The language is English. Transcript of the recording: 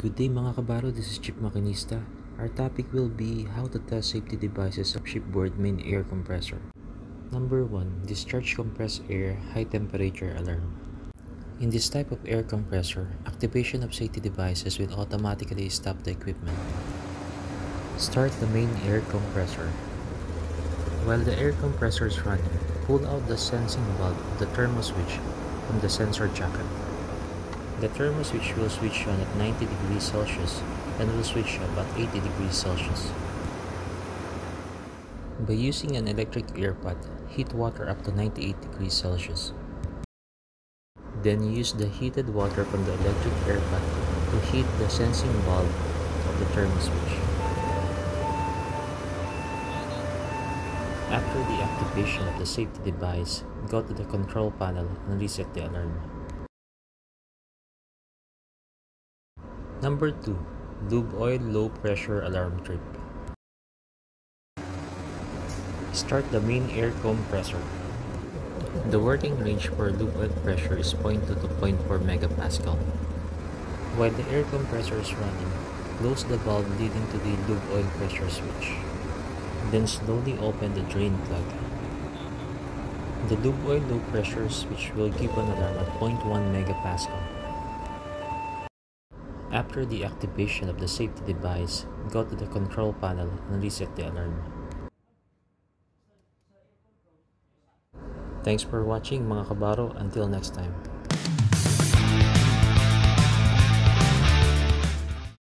Good day mga kabaro, this is Chief Makinista. Our topic will be how to test safety devices of shipboard main air compressor. Number 1. Discharge compressed air high temperature alarm. In this type of air compressor, activation of safety devices will automatically stop the equipment. Start the main air compressor. While the air compressor is running, pull out the sensing bulb of the thermal switch from the sensor jacket. The thermal switch will switch on at 90 degrees Celsius and will switch off at 80 degrees Celsius. By using an electric air pot, heat water up to 98 degrees Celsius. Then use the heated water from the electric air pot to heat the sensing bulb of the thermal switch. After the activation of the safety device, go to the control panel and reset the alarm. Number 2. Lube oil low pressure alarm trip. Start the main air compressor. The working range for lube oil pressure is 0.2 to 0.4 megapascal. While the air compressor is running, close the valve leading to the lube oil pressure switch. Then slowly open the drain plug. The lube oil low pressure switch will give an alarm at 0.1 megapascal. After the activation of the safety device, go to the control panel and reset the alarm. Thanks for watching mga kabaro. Until next time.